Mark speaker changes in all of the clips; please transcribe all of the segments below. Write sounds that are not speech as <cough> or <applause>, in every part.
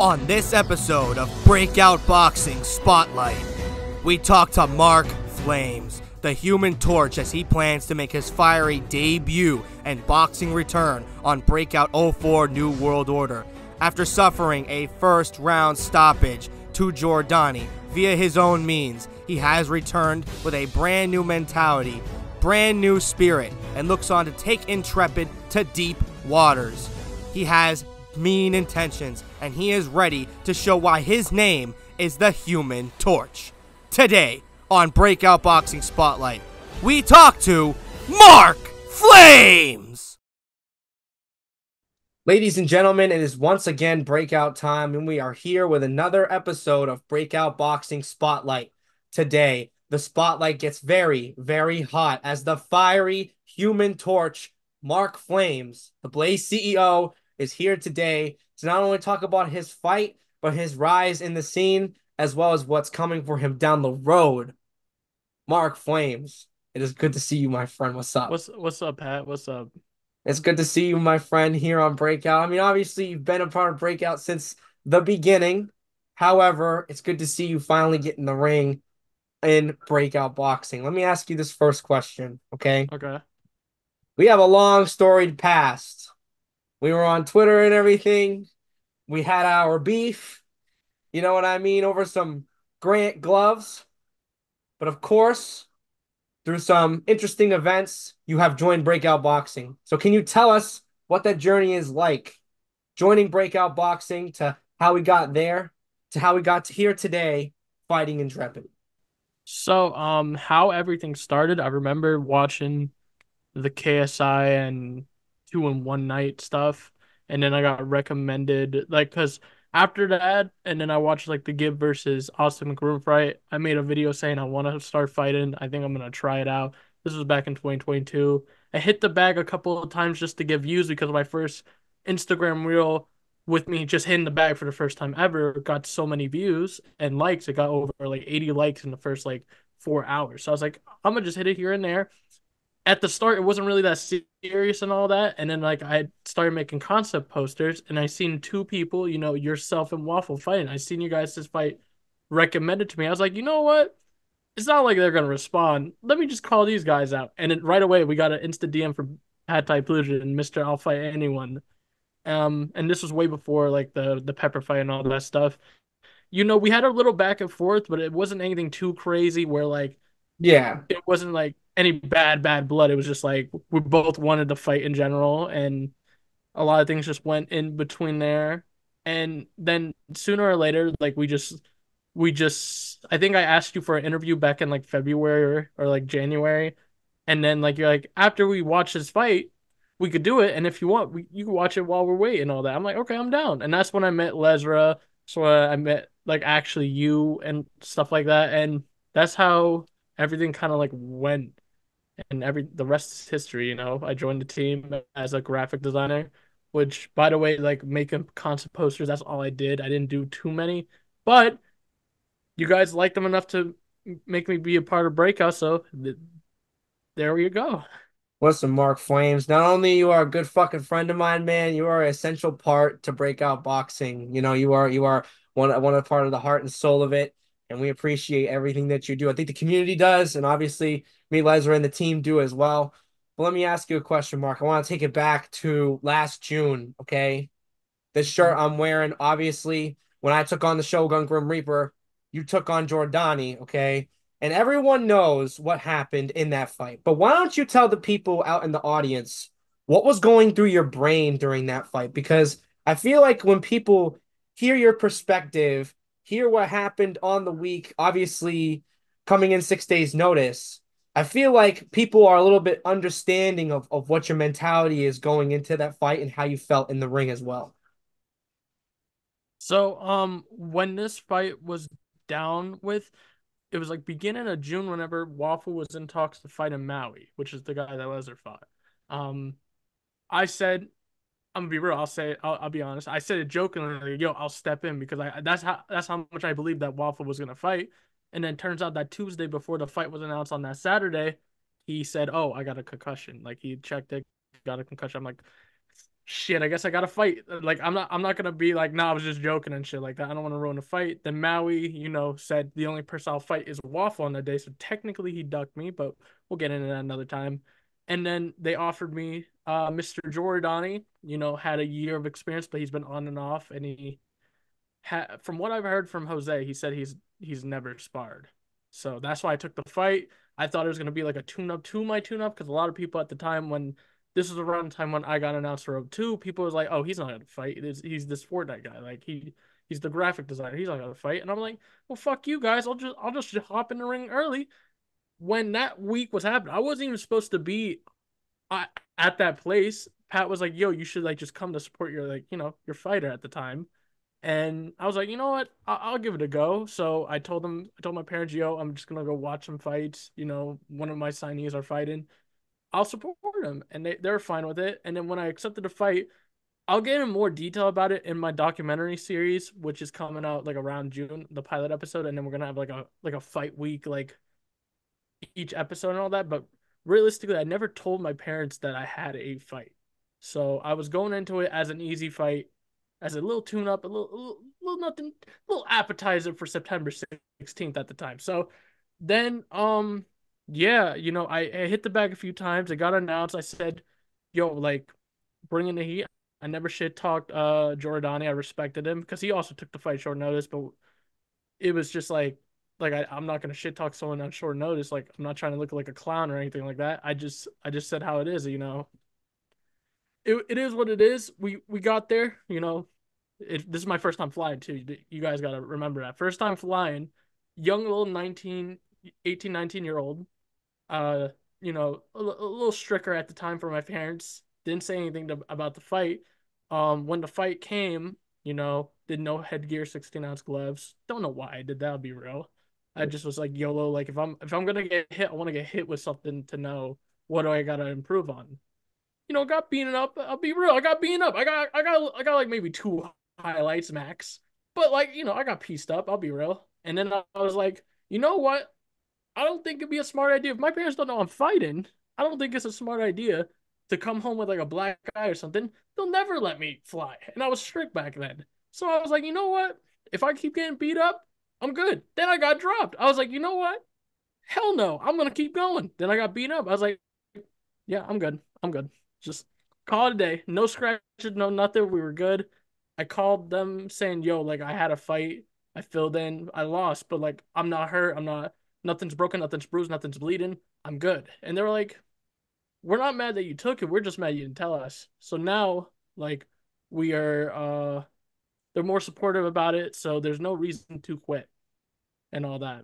Speaker 1: On this episode of Breakout Boxing Spotlight, we talk to Mark Flames, the human torch, as he plans to make his fiery debut and boxing return on Breakout 04 New World Order. After suffering a first round stoppage to Jordani via his own means, he has returned with a brand new mentality, brand new spirit, and looks on to take Intrepid to deep waters. He has mean intentions, and he is ready to show why his name is the Human Torch. Today on Breakout Boxing Spotlight, we talk to Mark Flames! Ladies and gentlemen, it is once again breakout time, and we are here with another episode of Breakout Boxing Spotlight. Today, the spotlight gets very, very hot as the fiery human torch, Mark Flames, the Blaze CEO, is here today to not only talk about his fight, but his rise in the scene, as well as what's coming for him down the road. Mark Flames, it is good to see you, my friend. What's up?
Speaker 2: What's what's up, Pat? What's up?
Speaker 1: It's good to see you, my friend, here on Breakout. I mean, obviously, you've been a part of Breakout since the beginning. However, it's good to see you finally get in the ring in Breakout Boxing. Let me ask you this first question, okay?
Speaker 2: Okay.
Speaker 1: We have a long storied past. We were on Twitter and everything. We had our beef, you know what I mean, over some Grant gloves. But of course, through some interesting events, you have joined Breakout Boxing. So, can you tell us what that journey is like? Joining Breakout Boxing to how we got there to how we got to here today fighting Intrepid.
Speaker 2: So, um, how everything started, I remember watching the KSI and two in one night stuff, and then I got recommended like because after that, and then I watched like the Gib versus Austin McBroom fight. I made a video saying I want to start fighting. I think I'm gonna try it out. This was back in 2022. I hit the bag a couple of times just to get views because my first Instagram reel with me just hitting the bag for the first time ever got so many views and likes. It got over like 80 likes in the first like four hours. So I was like, I'm gonna just hit it here and there. At the start, it wasn't really that serious and all that. And then like I started making concept posters and I seen two people, you know, yourself and Waffle fighting. I seen you guys just fight recommended to me. I was like, you know what? It's not like they're gonna respond. Let me just call these guys out. And then right away we got an Insta DM from Pat Typlusion and Mr. I'll fight anyone um, and this was way before like the the pepper fight and all that stuff. You know, we had a little back and forth, but it wasn't anything too crazy where like
Speaker 1: yeah,
Speaker 2: it wasn't like any bad bad blood. It was just like we both wanted to fight in general, and a lot of things just went in between there. And then sooner or later, like we just we just I think I asked you for an interview back in like February or, or like January, and then like you're like after we watch this fight, we could do it. And if you want, we, you can watch it while we're waiting all that. I'm like, okay, I'm down. And that's when I met Lezra. So I met like actually you and stuff like that. And that's how everything kind of like went. And every the rest is history, you know. I joined the team as a graphic designer, which by the way, like making concept posters, that's all I did. I didn't do too many, but you guys liked them enough to make me be a part of Breakout. So th- there you go.
Speaker 1: Listen, Mark Flames, not only you are a good fucking friend of mine, man, you are an essential part to breakout boxing. You know, you are you are one one part of the heart and soul of it, and we appreciate everything that you do. I think the community does, and obviously me, Lezra, and the team do as well. But let me ask you a question, Mark. I want to take it back to last June, okay? This shirt I'm wearing, obviously, when I took on the Shogun Grim Reaper, you took on Jordani, okay? and everyone knows what happened in that fight. But why don't you tell the people out in the audience what was going through your brain during that fight? Because I feel like when people hear your perspective, hear what happened on the week, obviously coming in six days' notice, I feel like people are a little bit understanding of, of what your mentality is going into that fight and how you felt in the ring as well.
Speaker 2: So, um, when this fight was down with, it was like beginning of June whenever Waffle was in talks to fight in Maui, which is the guy that Lezra fought. Um, I said, I'm gonna be real. I'll say, I'll, I'll be honest. I said it jokingly, "Yo, I'll step in because I that's how that's how much I believe that Waffle was gonna fight." And then turns out that Tuesday before the fight was announced on that Saturday, he said, "Oh, I got a concussion." Like he checked it, got a concussion. I'm like, shit, I guess I gotta fight. Like I'm not I'm not gonna be like, nah, I was just joking and shit like that. I don't want to ruin the fight. Then Maui, you know, said the only person I'll fight is Waffle on that day. So technically he ducked me, but we'll get into that another time. And then they offered me uh Mr. Jordani, you know, had a year of experience, but he's been on and off and he had from what I've heard from Jose, he said he's he's never sparred. So that's why I took the fight. I thought it was gonna be like a tune up to my tune up because a lot of people at the time when this was around the time when I got announced for O2. People was like, "Oh, he's not gonna fight. He's this Fortnite guy. Like he he's the graphic designer. He's not gonna fight." And I'm like, "Well, fuck you guys. I'll just I'll just hop in the ring early." When that week was happening, I wasn't even supposed to be uh, at that place. Pat was like, "Yo, you should like just come to support your like you know your fighter at the time." And I was like, you know what? I'll, I'll give it a go. So I told them, I told my parents, yo, I'm just gonna go watch some fights. You know, one of my signees are fighting. I'll support them. And they, they're fine with it. And then when I accepted the fight, I'll get in more detail about it in my documentary series, which is coming out like around June, the pilot episode, and then we're gonna have like a like a fight week, like each episode and all that. But realistically, I never told my parents that I had a fight. So I was going into it as an easy fight, as a little tune up, a little, a little, little nothing, little appetizer for September 16th at the time. So then um yeah, you know, I, I hit the bag a few times. It got announced. I said, yo, like, bring in the heat. I never shit talked uh Jordani. I respected him because he also took the fight short notice, but it was just like like I, I'm not gonna shit talk someone on short notice. Like I'm not trying to look like a clown or anything like that. I just I just said how it is, you know. It it is what it is. We we got there, you know. It, this is my first time flying too. You guys gotta remember that. First time flying, young little 19, 18, 19 year old uh, you know, a, a, little stricter at the time for my parents. Didn't say anything to, about the fight. Um, when the fight came, you know, did no headgear, 16 ounce gloves. Don't know why I did that. I'll be real. I just was like YOLO. Like if I'm if I'm gonna get hit, I want to get hit with something to know what do I gotta improve on. You know, I got beaten up. I'll be real. I got beaten up. I got I got I got like maybe two highlights max. But like you know, I got pieced up. I'll be real. And then I was like, you know what? I don't think it'd be a smart idea. If my parents don't know I'm fighting, I don't think it's a smart idea to come home with like a black eye or something. They'll never let me fly. And I was strict back then. So I was like, you know what? If I keep getting beat up, I'm good. Then I got dropped. I was like, you know what? Hell no. I'm gonna keep going. Then I got beat up. I was like, yeah, I'm good. I'm good. Just call it a day. No scratches, no nothing. We were good. I called them saying, yo, like I had a fight. I filled in. I lost, but like I'm not hurt. I'm not nothing's broken, nothing's bruised, nothing's bleeding. I'm good. And they were like, we're not mad that you took it. We're just mad you didn't tell us. So now, like, we are, uh, they're more supportive about it. So there's no reason to quit and all that.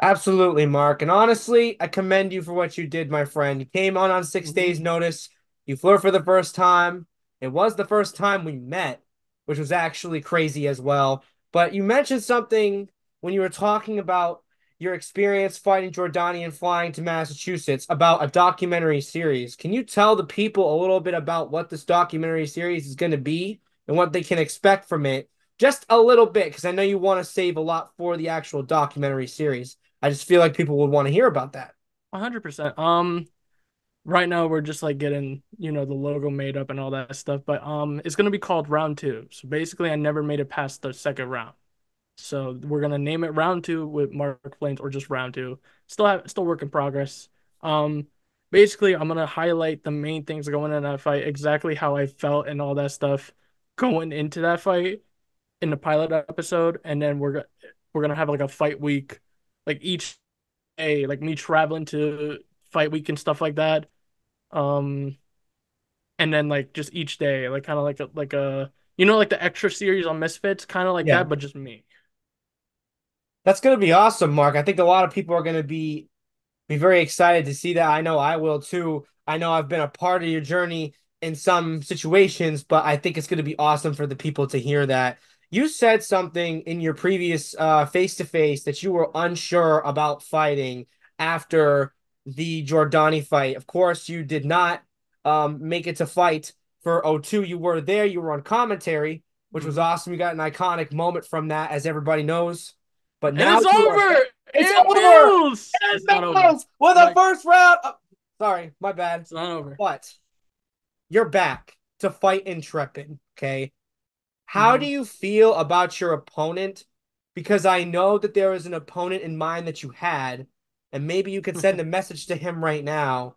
Speaker 1: Absolutely, Mark. And honestly, I commend you for what you did, my friend. You came on on 6 mm-hmm. days' notice. You flew for the first time. It was the first time we met, which was actually crazy as well. But you mentioned something when you were talking about your experience fighting Jordani and flying to Massachusetts about a documentary series. Can you tell the people a little bit about what this documentary series is going to be and what they can expect from it? Just a little bit, because I know you want to save a lot for the actual documentary series. I just feel like people would want to hear about that.
Speaker 2: 100%. Um, right now we're just like getting you know the logo made up and all that stuff but um it's going to be called round two so basically i never made it past the second round so we're gonna name it round two with Mark Flames or just round two. Still have still work in progress. Um basically I'm gonna highlight the main things going in that fight, exactly how I felt and all that stuff going into that fight in the pilot episode, and then we're we're gonna have like a fight week, like each day, like me traveling to fight week and stuff like that. Um and then like just each day, like kind of like a like a you know like the extra series on Misfits, kind of like yeah. that, but just me.
Speaker 1: That's going to be awesome, Mark. I think a lot of people are going to be be very excited to see that. I know I will too. I know I've been a part of your journey in some situations, but I think it's going to be awesome for the people to hear that. You said something in your previous face to face that you were unsure about fighting after the Jordani fight. Of course, you did not um, make it to fight for O2. You were there, you were on commentary, which was mm-hmm. awesome. You got an iconic moment from that, as everybody knows. But now
Speaker 2: it's over. Are,
Speaker 1: it's it over. Moves. It's not over. With a first round. Oh, sorry, my bad.
Speaker 2: It's not over.
Speaker 1: What? You're back to fight Intrepid. Okay. How do
Speaker 2: hmm
Speaker 1: you feel about your opponent? Because I know that there is an opponent in mind that you had, and maybe you could send a <laughs> message to him right now.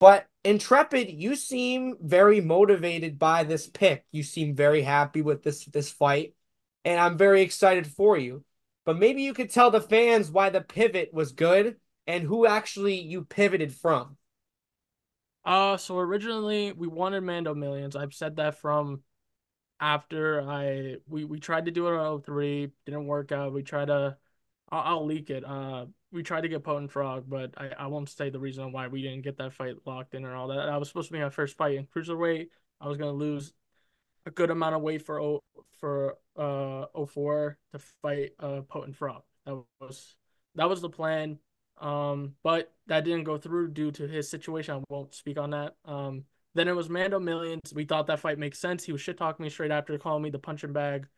Speaker 1: But Intrepid, you seem very motivated by this pick. You seem very happy with this this fight, and I'm very excited for you. But maybe you could tell the fans why the pivot was good and who actually you pivoted from.
Speaker 2: Uh, so originally we wanted Mando Millions. I've said that from after I we we tried to do it on 03, didn't work out. We tried to I'll, I'll leak it. Uh, we tried to get Potent Frog, but I, I won't say the reason why we didn't get that fight locked in and all that. I was supposed to be my first fight in cruiserweight. I was gonna lose a good amount of weight for o, for uh oh 04 to fight uh Potent Frog. That was that was the plan. Um, but that didn't go through due to his situation. I won't speak on that. Um, then it was Mando Millions. We thought that fight makes sense. He was shit talking me straight after, calling me the punching bag,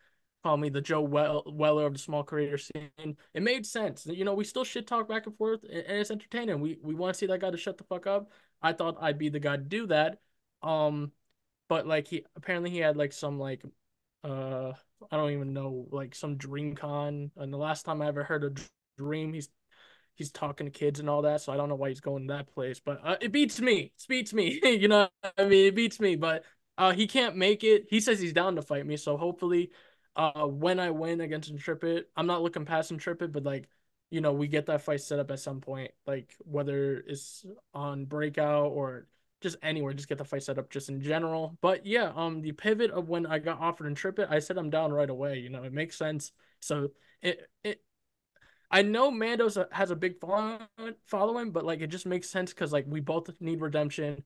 Speaker 2: calling me the Joe well- Weller of the small creator scene. It made sense. You know, we still shit talk back and forth, and it's entertaining. We we want to see that guy to shut the fuck up. I thought I'd be the guy to do that. Um, but like he apparently he had like some like uh I don't even know like some dream con. And the last time I ever heard a dream, he's he's talking to kids and all that. So I don't know why he's going to that place, but uh, it beats me. It beats me. <laughs> you know, I mean, it beats me. But uh, he can't make it. He says he's down to fight me. So hopefully, uh, when I win against Intrepid, I'm not looking past Intrepid, but like, you know, we get that fight set up at some point, like whether it's on Breakout or just anywhere, just get the fight set up just in general. But yeah, um, the pivot of when I got offered Intrepid, I said I'm down right away. You know, it makes sense. So it it I know Mando's a, has a big following, but like it just makes sense because like we both need redemption.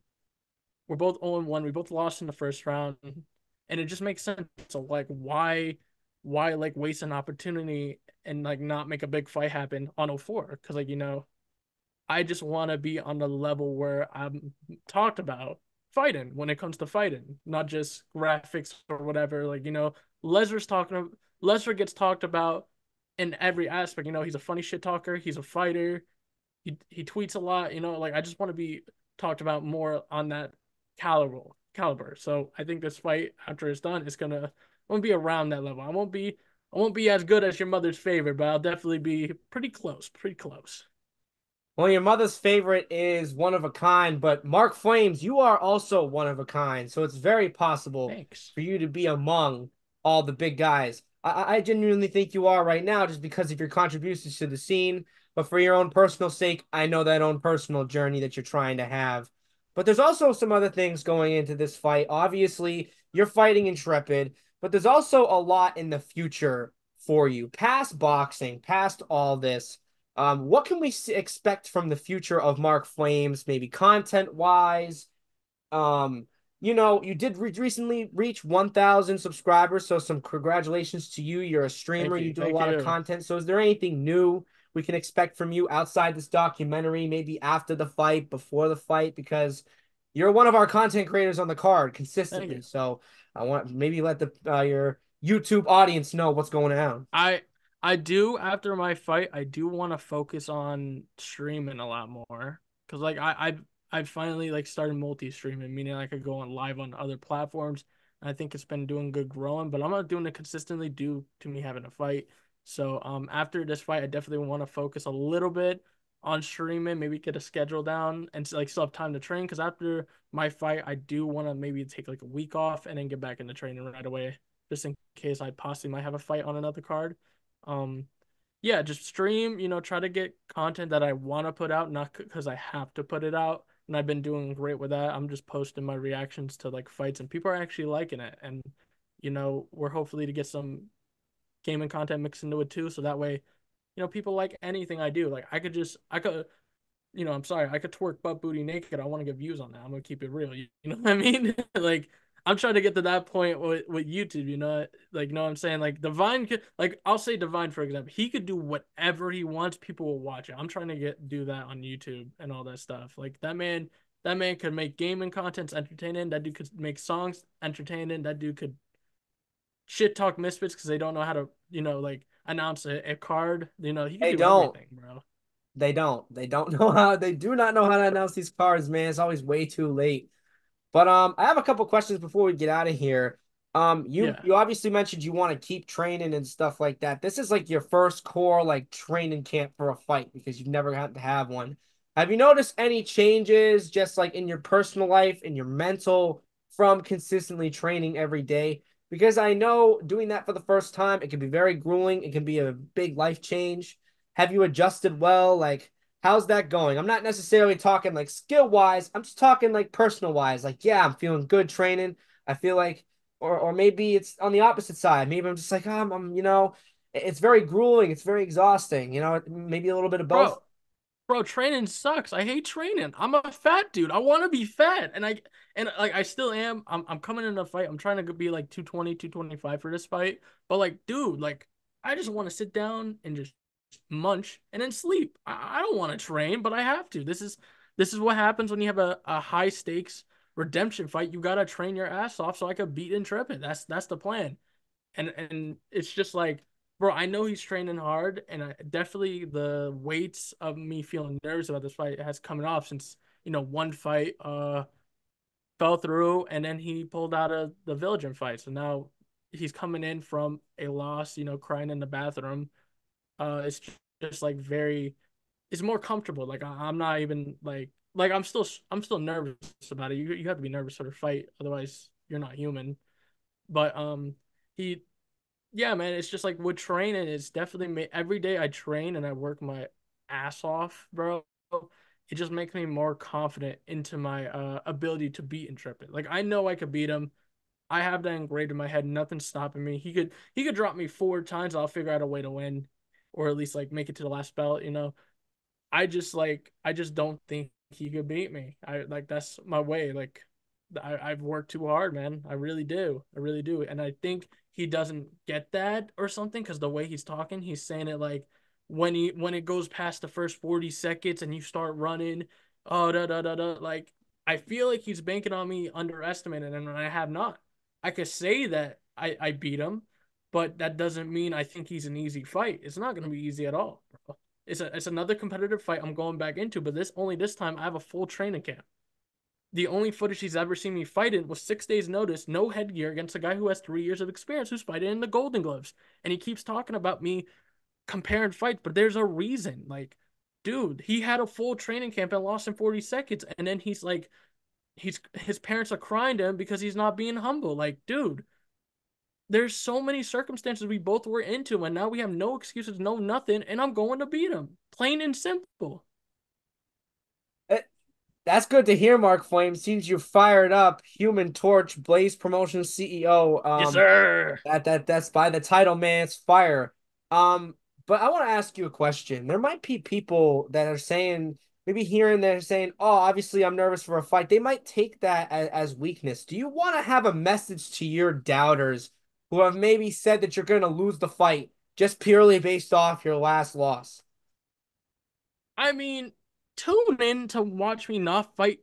Speaker 2: We're both 0 1. We both lost in the first round, and it just makes sense. So like, why, why like waste an opportunity and like not make a big fight happen on 04? Because like you know, I just want to be on the level where I'm talked about fighting when it comes to fighting, not just graphics or whatever. Like you know, Lezra's talking. Lezra gets talked about in every aspect. You know, he's a funny shit talker. He's a fighter. He he tweets a lot. You know, like I just want to be talked about more on that caliber caliber. So I think this fight after it's done is gonna won't be around that level. I won't be I won't be as good as your mother's favorite, but I'll definitely be pretty close, pretty close.
Speaker 1: Well, your mother's favorite is one of a kind, but Mark Flames, you are also one of a kind. So it's very possible
Speaker 2: Thanks.
Speaker 1: for you to be among all the big guys. I, I genuinely think you are right now just because of your contributions to the scene. But for your own personal sake, I know that own personal journey that you're trying to have. But there's also some other things going into this fight. Obviously, you're fighting Intrepid, but there's also a lot in the future for you. Past boxing, past all this. Um, what can we expect from the future of Mark Flames, maybe content wise? Um, you know, you did re- recently reach 1,000 subscribers, so some congratulations to you. You're a streamer, you, you, do a lot you. of content. So, is there anything new we can expect from you outside this documentary, maybe after the fight, before the fight? Because you're one of our content creators on the card consistently. So, I want maybe let the uh, your YouTube audience know what's going on.
Speaker 2: I I do after my fight, I do want to focus on streaming a lot more because like I I I finally like started multi-streaming, meaning I could go on live on other platforms. I think it's been doing good growing, but I'm not doing it consistently due to me having a fight. So um after this fight, I definitely want to focus a little bit on streaming, maybe get a schedule down and like still have time to train. Because after my fight, I do want to maybe take like a week off and then get back into training right away, just in case I possibly might have a fight on another card. Um, yeah, just stream. You know, try to get content that I want to put out, not because I have to put it out and I've been doing great with that. I'm just posting my reactions to like fights, and people are actually liking it. And you know, we're hopefully to get some gaming content mixed into it too, so that way, you know, people like anything I do. Like I could just, I could, you know, I'm sorry, I could twerk butt booty naked. I want to get views on that. I'm gonna keep it real. You, you know what I mean? <laughs> like I'm trying to get to that point with, with YouTube, you know, like, you know what I'm saying? Like Divine could, like, I'll say Divine, for example, he could do whatever he wants. People will watch it. I'm trying to get, do that on YouTube and all that stuff. Like that man, that man could make gaming contents entertaining. That dude could make songs entertaining. That dude could shit talk misfits because they don't know how to, you know, like announce a, a card. You know, he
Speaker 1: they
Speaker 2: do
Speaker 1: don't.
Speaker 2: bro.
Speaker 1: They don't. They don't <laughs> know how. They do not know how to announce these cards, man. It's always way too late. But um, I have a couple questions before we get out of here. Um, you
Speaker 2: Yeah.
Speaker 1: you obviously mentioned you want to keep training and stuff like that. This is like your first core like training camp for a fight because you've never had to have one. Have you noticed any changes just like in your personal life, in your mental, from consistently training every day? Because I know doing that for the first time, it can be very grueling. It can be a big life change. Have you adjusted well? Like, how's that going? I'm not necessarily talking like skill wise. I'm just talking like personal wise. Like, yeah, I'm feeling good training. I feel like or or maybe it's on the opposite side. Maybe I'm just like, oh, I'm, I'm, you know, it's very grueling. It's very exhausting. You know, maybe a little bit of both.
Speaker 2: Bro, bro, training sucks. I hate training. I'm a fat dude. I want to be fat. And I and like I still am. I'm I'm coming in a fight. I'm trying to be like 220, 225 for this fight. But like, dude, like I just want to sit down and just munch and then sleep. I, I don't want to train, but I have to. This is this is what happens when you have a, a high stakes redemption fight. You gotta train your ass off so I could beat Intrepid. That's that's the plan. And and it's just like, bro, I know he's training hard, and I, definitely the weights of me feeling nervous about this fight has coming off since you know one fight uh fell through, and then he pulled out of the Villager fight. So now he's coming in from a loss, you know, crying in the bathroom. Uh, it's just like very, it's more comfortable. Like I, I'm not even like like I'm still I'm still nervous about it. You you have to be nervous for the fight, otherwise you're not human. But um, he yeah, man, it's just like with training, it's definitely every day I train and I work my ass off, bro. It just makes me more confident into my uh, ability to beat Intrepid. Like I know I could beat him. I have that engraved in my head. Nothing's stopping me. He could he could drop me four times. I'll figure out a way to win, or at least like make it to the last belt. You know. I just like I just don't think he could beat me. I like that's my way. Like I, I've worked too hard, man. I really do. I really do. And I think he doesn't get that or something because the way he's talking, he's saying it like when he when it goes past the first 40 seconds and you start running, oh da da da da like I feel like he's banking on me underestimating and I have not. I could say that I, I beat him, but that doesn't mean I think he's an easy fight. It's not gonna be easy at all, bro. It's a it's another competitive fight I'm going back into, but this only this time I have a full training camp. The only footage he's ever seen me fight in was six days' notice, no headgear against a guy who has three years of experience who's fighting in the Golden Gloves. And he keeps talking about me comparing fights, but there's a reason. Like, dude, he had a full training camp and lost in 40 seconds, and then he's like, he's his parents are crying to him because he's not being humble. Like, dude, there's so many circumstances we both were into, and now we have no excuses, no nothing, and I'm going to beat him. Plain and simple.
Speaker 1: It, that's good to hear, Mark Flame. Seems you fired up. Human Torch, Blaze Promotion CEO. Um,
Speaker 2: yes, sir.
Speaker 1: That that that's by the title, man. It's fire. Um, but I want to ask you a question. There might be people that are saying, maybe here and there, saying, "Oh, obviously I'm nervous for a fight." They might take that as, as weakness. Do you want to have a message to your doubters who have maybe said that you're going to lose the fight just purely based off your last loss?
Speaker 2: I mean, tune in to watch me not fight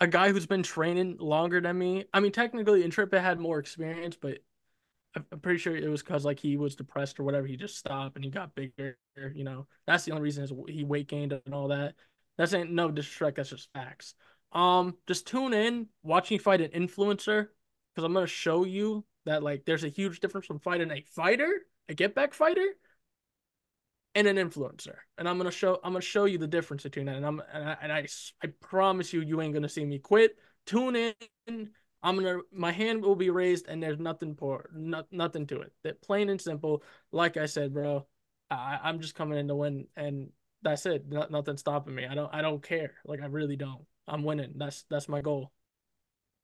Speaker 2: a guy who's been training longer than me. I mean, technically, Intrepid had more experience, but I'm pretty sure it was because like he was depressed or whatever. He just stopped and he got bigger. You know, that's the only reason is he weight gained and all that. That's ain't no disrespect. That's just facts. Um, just tune in, watch me fight an influencer because I'm gonna show you that like there's a huge difference from fighting a fighter, a get back fighter, and an influencer. And I'm gonna show I'm gonna show you the difference between that. And I'm and I, and I, I promise you, you ain't gonna see me quit. Tune in. I'm gonna my hand will be raised and there's nothing poor, not, nothing to it. That plain and simple. Like I said, bro, I, I'm just coming in to win, and that's it. No, nothing stopping me. I don't I don't care. Like I really don't. I'm winning. That's that's my goal.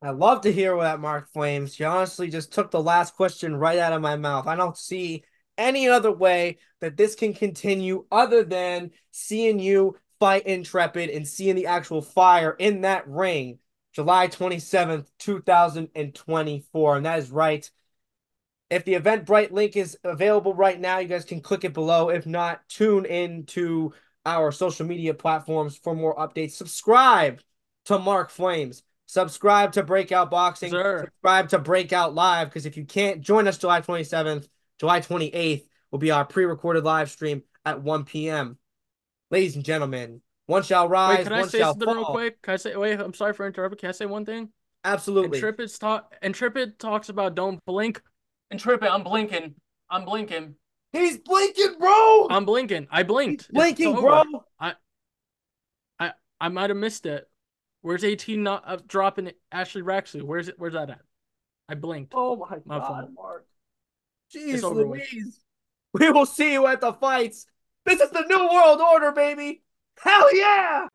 Speaker 1: I love to hear that, Mark Flames. You honestly just took the last question right out of my mouth. I don't see any other way that this can continue other than seeing you fight Intrepid and seeing the actual fire in that ring July 27th, 2024. And that is right. If the Eventbrite link is available right now, you guys can click it below. If not, tune in to our social media platforms for more updates. Subscribe to Mark Flames. Subscribe to Breakout Boxing.
Speaker 2: Sir.
Speaker 1: Subscribe to Breakout Live because if you can't join us July 27th, July 28th will be our pre-recorded live stream at 1 p.m. Ladies and gentlemen, one shall rise,
Speaker 2: wait, can I say
Speaker 1: shall
Speaker 2: something
Speaker 1: fall.
Speaker 2: real quick? Can I say wait, I'm sorry for interrupting. Can I say one thing?
Speaker 1: Absolutely.
Speaker 2: And talk and Trippett talks about don't blink. Intrepid, I'm blinking. I'm blinking.
Speaker 1: He's blinking, bro.
Speaker 2: I'm blinking. I blinked.
Speaker 1: He's blinking, bro.
Speaker 2: I I I might have missed it. Where's 18 not uh, dropping Ashley Raxley? Where's it? Where's that at? I blinked.
Speaker 1: Oh my,
Speaker 2: my
Speaker 1: god,
Speaker 2: fault.
Speaker 1: Mark. Jeez Louise. We will see you at the fights. This is the new world order, baby. Hell yeah!